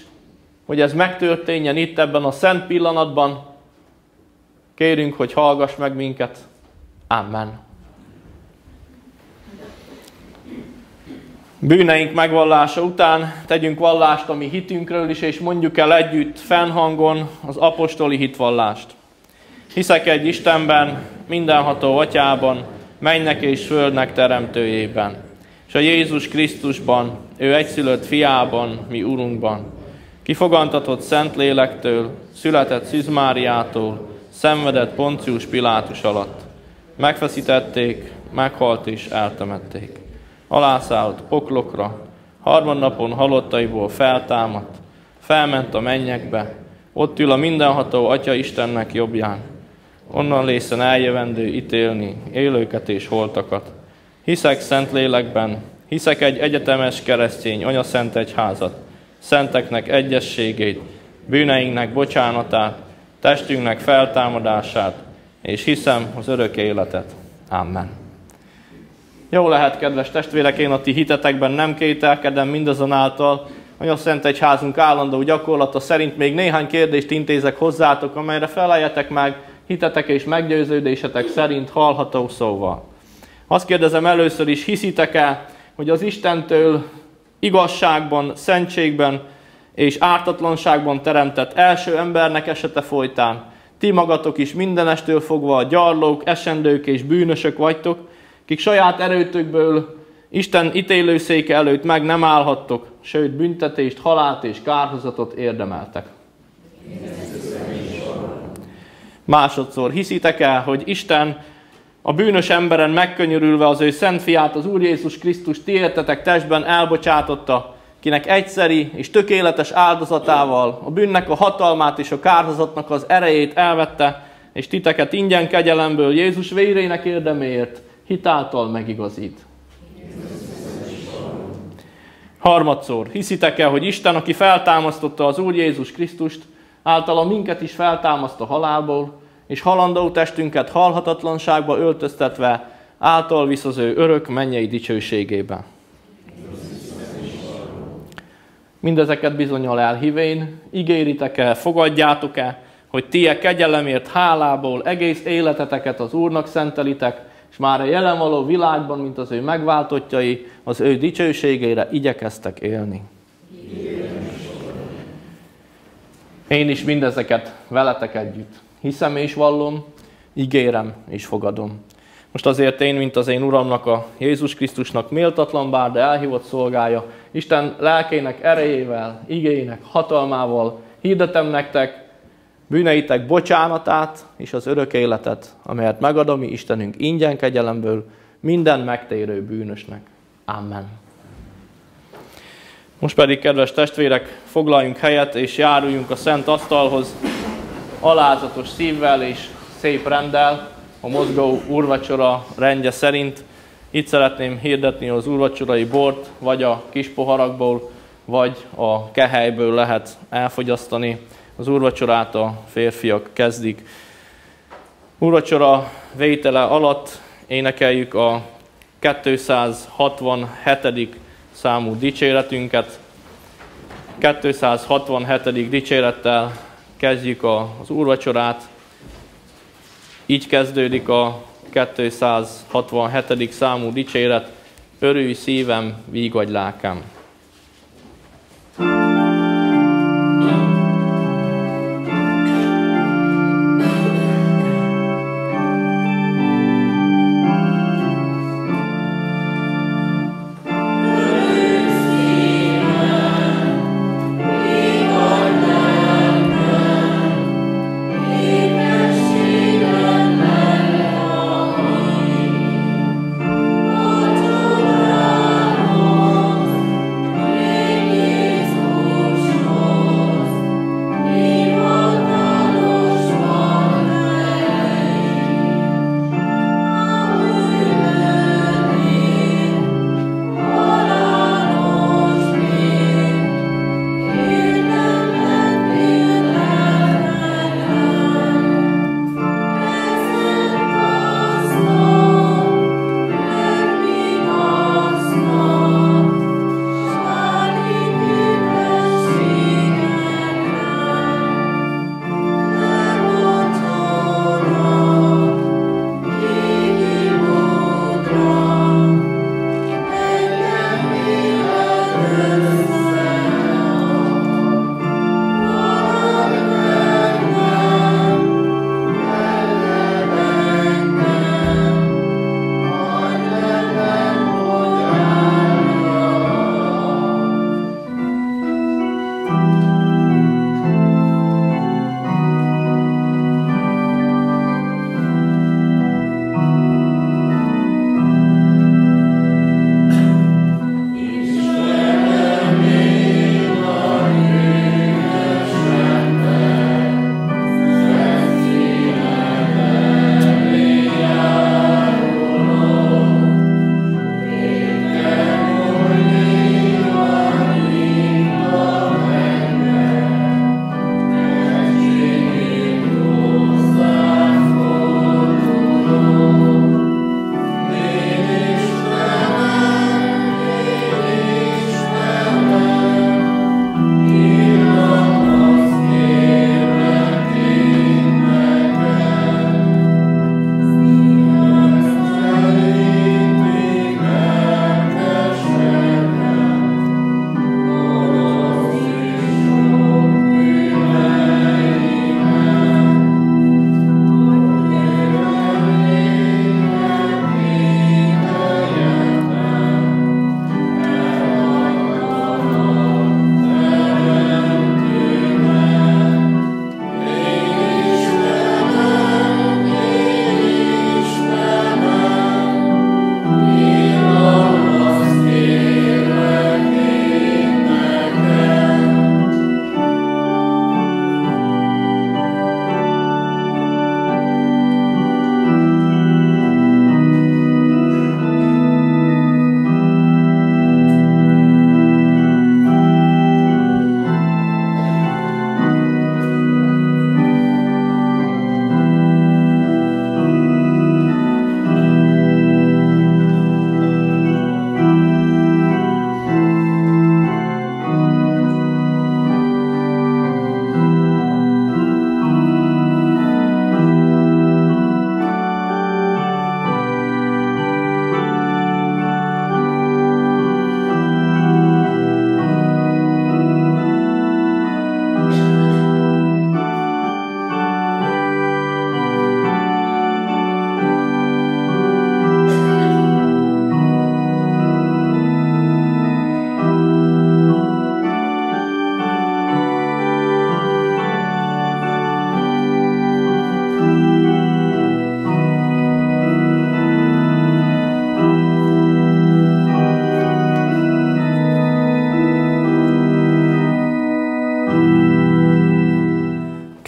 hogy ez megtörténjen itt ebben a szent pillanatban. Kérünk, hogy hallgass meg minket. Amen. Bűneink megvallása után tegyünk vallást a mi hitünkről is, és mondjuk el együtt fennhangon az apostoli hitvallást. Hiszek egy Istenben, mindenható atyában, mennek és földnek teremtőjében, és a Jézus Krisztusban, ő egyszülött fiában, mi Urunkban, kifogantatott szent lélektől, született Szizmáriától, szenvedett Poncius Pilátus alatt. Megfeszítették, meghalt és eltemették. Alászállt poklokra, harmadnapon halottaiból feltámadt, felment a mennyekbe, ott ül a mindenható Atya Istennek jobbján, onnan lészen eljövendő ítélni élőket és holtakat. Hiszek szent lélekben, hiszek egy egyetemes keresztény anya szent egyházat, szenteknek egyességét, bűneinknek bocsánatát, testünknek feltámadását, és hiszem az örök életet. Amen. Jó lehet, kedves testvérek, én a ti hitetekben nem kételkedem mindazonáltal, hogy a Szent Egyházunk állandó gyakorlata szerint még néhány kérdést intézek hozzátok, amelyre feleljetek meg, hitetek és meggyőződésetek szerint hallható szóval. Azt kérdezem először is, hiszitek-e, hogy az Istentől igazságban, szentségben és ártatlanságban teremtett első embernek esete folytán, ti magatok is mindenestől fogva a gyarlók, esendők és bűnösök vagytok, kik saját erőtökből Isten ítélőszéke előtt meg nem állhattok, sőt büntetést, halált és kárhozatot érdemeltek. Másodszor hiszitek el, hogy Isten a bűnös emberen megkönyörülve az ő szent fiát, az Úr Jézus Krisztus ti testben elbocsátotta, kinek egyszeri és tökéletes áldozatával a bűnnek a hatalmát és a kárhozatnak az erejét elvette, és titeket ingyen kegyelemből Jézus vérének érdeméért hitáltal megigazít. Harmadszor, hiszitek el, hogy Isten, aki feltámasztotta az Úr Jézus Krisztust, általa minket is feltámaszt a halálból, és halandó testünket halhatatlanságba öltöztetve, által visz az ő örök mennyei dicsőségébe. Mindezeket bizonyal elhívén, ígéritek-e, fogadjátok-e, hogy ti e kegyelemért hálából egész életeteket az Úrnak szentelitek, és már a jelen való világban, mint az ő megváltottjai, az ő dicsőségére igyekeztek élni. Én is mindezeket veletek együtt. Hiszem és vallom, ígérem és fogadom. Most azért én, mint az én Uramnak, a Jézus Krisztusnak méltatlan bár, de elhívott szolgája, Isten lelkének erejével, igének, hatalmával hirdetem nektek bűneitek bocsánatát és az örök életet, amelyet megad a mi Istenünk ingyen kegyelemből minden megtérő bűnösnek. Amen. Most pedig, kedves testvérek, foglaljunk helyet és járuljunk a szent asztalhoz alázatos szívvel és szép rendel a mozgó úrvacsora rendje szerint. Itt szeretném hirdetni az úrvacsorai bort, vagy a kis poharakból, vagy a kehelyből lehet elfogyasztani. Az úrvacsorát a férfiak kezdik. Úrvacsora vétele alatt énekeljük a 267. számú dicséretünket. 267. dicsérettel kezdjük az úrvacsorát. Így kezdődik a 267. számú dicséret. Örülj szívem, vígagy lelkem.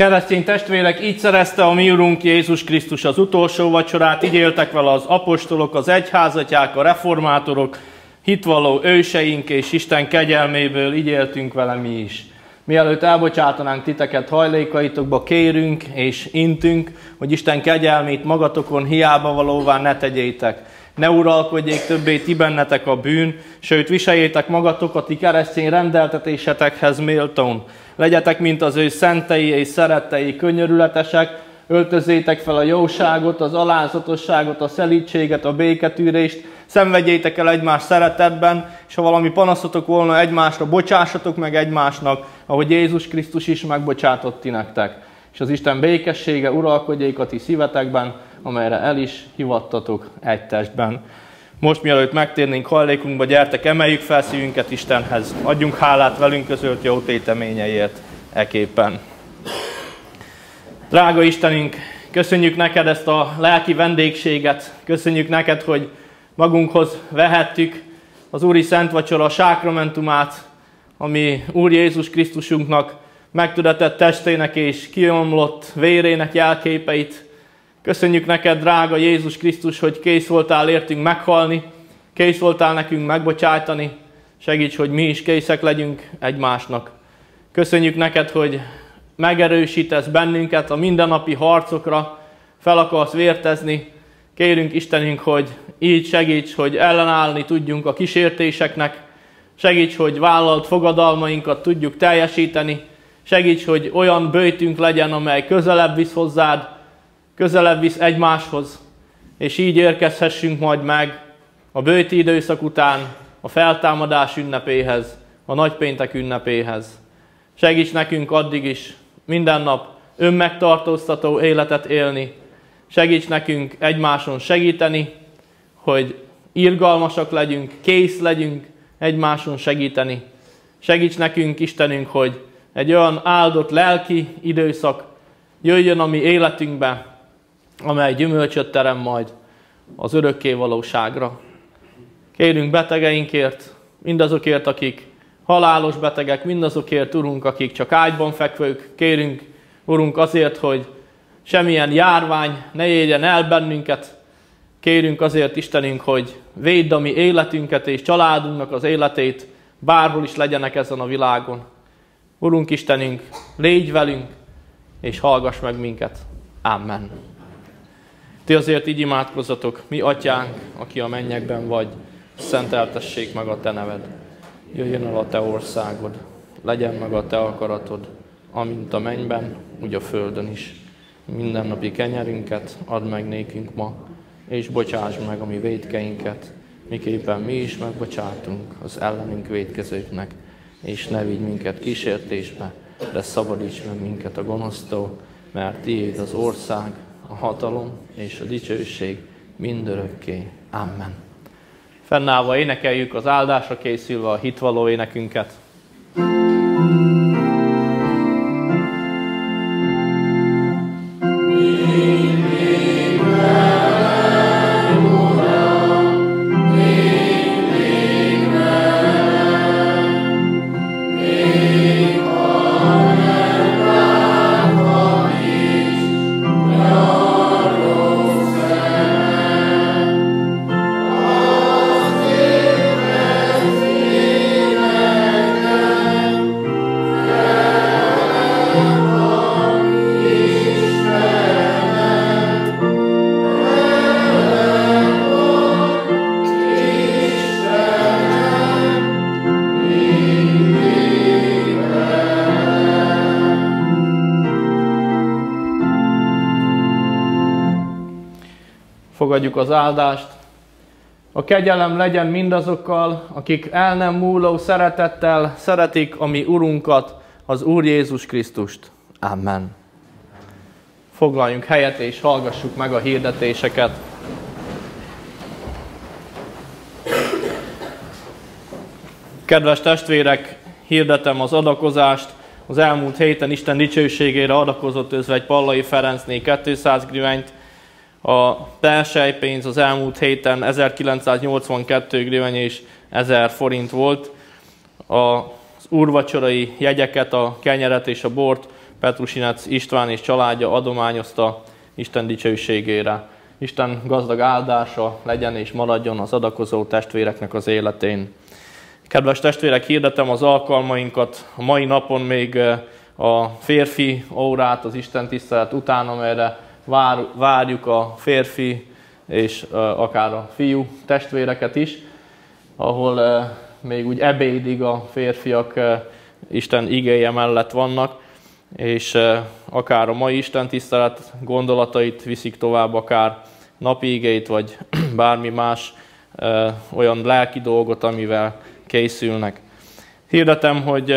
Keresztény testvérek, így szerezte a mi Urunk Jézus Krisztus az utolsó vacsorát, így éltek vele az apostolok, az egyházatják, a reformátorok, hitvalló őseink és Isten kegyelméből így éltünk vele mi is. Mielőtt elbocsátanánk titeket hajlékaitokba, kérünk és intünk, hogy Isten kegyelmét magatokon hiába valóvá ne tegyétek. Ne uralkodjék többé ti bennetek a bűn, sőt viseljétek magatokat ti keresztény rendeltetésetekhez méltón. Legyetek, mint az ő szentei és szerettei, könyörületesek, öltözétek fel a jóságot, az alázatosságot, a szelítséget, a béketűrést, szenvedjétek el egymás szeretetben, és ha valami panaszotok volna egymásra, bocsássatok meg egymásnak, ahogy Jézus Krisztus is megbocsátott ti nektek. És az Isten békessége uralkodjék a ti szívetekben, amelyre el is hivattatok egy testben. Most mielőtt megtérnénk hajlékunkba, gyertek, emeljük fel szívünket Istenhez, adjunk hálát velünk közölt jó téteményeiért eképpen. Drága Istenünk, köszönjük neked ezt a lelki vendégséget, köszönjük neked, hogy magunkhoz vehettük az Úri Szent Vacsora sákramentumát, ami Úr Jézus Krisztusunknak megtudetett testének és kiomlott vérének jelképeit. Köszönjük neked, drága Jézus Krisztus, hogy kész voltál értünk meghalni, kész voltál nekünk megbocsájtani, segíts, hogy mi is készek legyünk egymásnak. Köszönjük neked, hogy megerősítesz bennünket a mindennapi harcokra, fel akarsz vértezni. Kérünk Istenünk, hogy így segíts, hogy ellenállni tudjunk a kísértéseknek, segíts, hogy vállalt fogadalmainkat tudjuk teljesíteni, segíts, hogy olyan bőjtünk legyen, amely közelebb visz hozzád, közelebb visz egymáshoz, és így érkezhessünk majd meg a bőti időszak után a feltámadás ünnepéhez, a nagypéntek ünnepéhez. Segíts nekünk addig is, minden nap önmegtartóztató életet élni. Segíts nekünk egymáson segíteni, hogy irgalmasak legyünk, kész legyünk egymáson segíteni. Segíts nekünk, Istenünk, hogy egy olyan áldott lelki időszak jöjjön a mi életünkbe, amely gyümölcsöt terem majd az örökké valóságra. Kérünk betegeinkért, mindazokért, akik halálos betegek, mindazokért, Urunk, akik csak ágyban fekvők, kérünk, Urunk, azért, hogy semmilyen járvány ne érjen el bennünket, kérünk azért, Istenünk, hogy védd a mi életünket és családunknak az életét, bárhol is legyenek ezen a világon. Urunk Istenünk, légy velünk, és hallgass meg minket. Amen. Ti azért így imádkozatok, mi atyánk, aki a mennyekben vagy, szenteltessék meg a te neved jöjjön el a te országod, legyen meg a te akaratod, amint a mennyben, úgy a földön is. Mindennapi kenyerünket add meg nékünk ma, és bocsáss meg a mi védkeinket, miképpen mi is megbocsátunk az ellenünk védkezőknek, és ne vigy minket kísértésbe, de szabadíts meg minket a gonosztól, mert tiéd az ország, a hatalom és a dicsőség mindörökké. Amen. Fennállva énekeljük az áldásra készülve a hitvalló énekünket. Fogadjuk az áldást. A kegyelem legyen mindazokkal, akik el nem múló szeretettel szeretik a mi Urunkat, az Úr Jézus Krisztust. Amen. Foglaljunk helyet és hallgassuk meg a hirdetéseket. Kedves testvérek, hirdetem az adakozást. Az elmúlt héten Isten dicsőségére adakozott özvegy Pallai Ferencné 200 grivenyt, a persejpénz az elmúlt héten 1982 griveny és 1000 forint volt. Az úrvacsorai jegyeket, a kenyeret és a bort Petrusinec István és családja adományozta Isten dicsőségére. Isten gazdag áldása legyen és maradjon az adakozó testvéreknek az életén. Kedves testvérek, hirdetem az alkalmainkat. A mai napon még a férfi órát, az Isten tisztelet után, amelyre vár, várjuk a férfi és akár a fiú testvéreket is, ahol még úgy ebédig a férfiak Isten igéje mellett vannak, és akár a mai Isten tisztelet gondolatait viszik tovább, akár napi igét, vagy bármi más olyan lelki dolgot, amivel készülnek. Hirdetem, hogy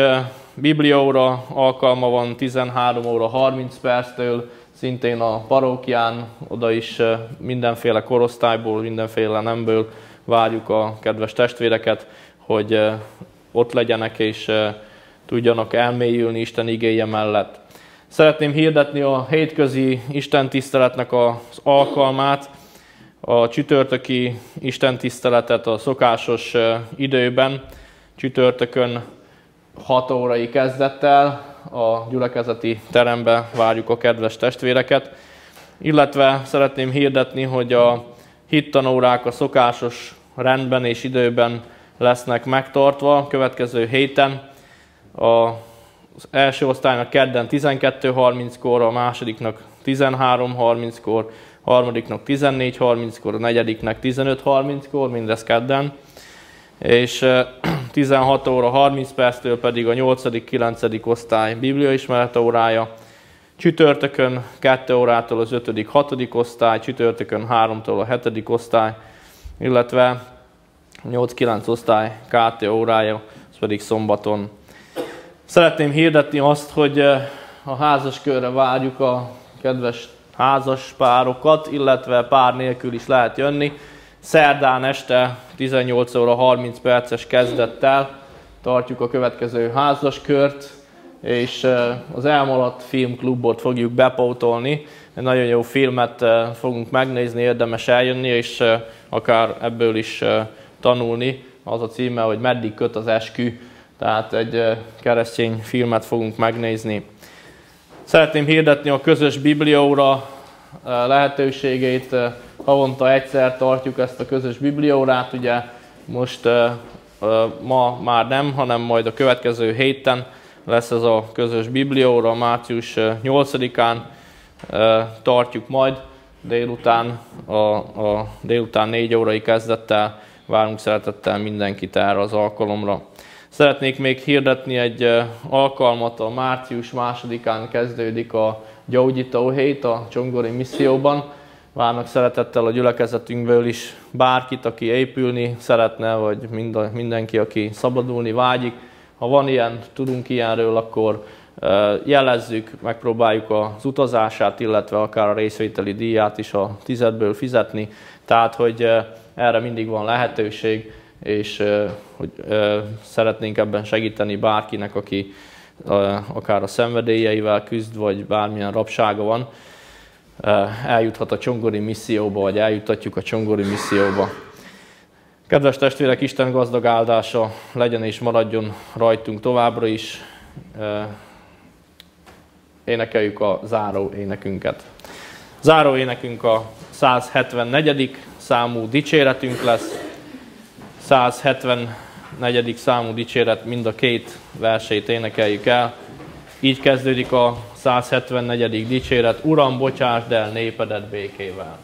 Biblióra alkalma van 13 óra 30 perctől, szintén a parókián, oda is mindenféle korosztályból, mindenféle nemből várjuk a kedves testvéreket, hogy ott legyenek és tudjanak elmélyülni Isten igéje mellett. Szeretném hirdetni a hétközi Isten tiszteletnek az alkalmát, a csütörtöki Isten tiszteletet a szokásos időben, csütörtökön 6 órai kezdettel a gyülekezeti terembe várjuk a kedves testvéreket, illetve szeretném hirdetni, hogy a hittanórák a szokásos rendben és időben lesznek megtartva a következő héten. Az első osztálynak kedden 12.30-kor, a másodiknak 13.30-kor, a harmadiknak 14.30-kor, a negyediknek 15.30-kor, mindez kedden és 16 óra 30 perctől pedig a 8.-9. osztály bibliaismeret órája, csütörtökön 2 órától az 5. 6. osztály, csütörtökön 3-tól a 7. osztály, illetve 8-9 osztály KT órája, az pedig szombaton. Szeretném hirdetni azt, hogy a házas körre várjuk a kedves házas párokat, illetve pár nélkül is lehet jönni. Szerdán este 18 óra 30 perces kezdettel tartjuk a következő házaskört, és az Elmaradt Filmklubot fogjuk bepótolni. Egy nagyon jó filmet fogunk megnézni, érdemes eljönni, és akár ebből is tanulni. Az a címe, hogy Meddig köt az eskü, tehát egy keresztény filmet fogunk megnézni. Szeretném hirdetni a közös biblióra lehetőségét. Havonta egyszer tartjuk ezt a közös bibliórát, ugye most ma már nem, hanem majd a következő héten lesz ez a közös biblióra, március 8-án tartjuk majd délután, a, a délután 4 órai kezdettel várunk szeretettel mindenkit erre az alkalomra. Szeretnék még hirdetni egy alkalmat, a március másodikán kezdődik a gyógyító hét a Csongori misszióban. Várnak szeretettel a gyülekezetünkből is bárkit, aki épülni szeretne, vagy mindenki, aki szabadulni vágyik. Ha van ilyen, tudunk ilyenről, akkor jelezzük, megpróbáljuk az utazását, illetve akár a részvételi díját is a tizedből fizetni. Tehát, hogy erre mindig van lehetőség, és hogy szeretnénk ebben segíteni bárkinek, aki akár a szenvedélyeivel küzd, vagy bármilyen rabsága van, eljuthat a csongori misszióba, vagy eljutatjuk a csongori misszióba. Kedves testvérek, Isten gazdag áldása legyen és maradjon rajtunk továbbra is. Énekeljük a záró énekünket. Záró énekünk a 174. számú dicséretünk lesz. 174. számú dicséret mind a két versét énekeljük el. Így kezdődik a 174. dicséret, Uram, bocsásd el népedet békével.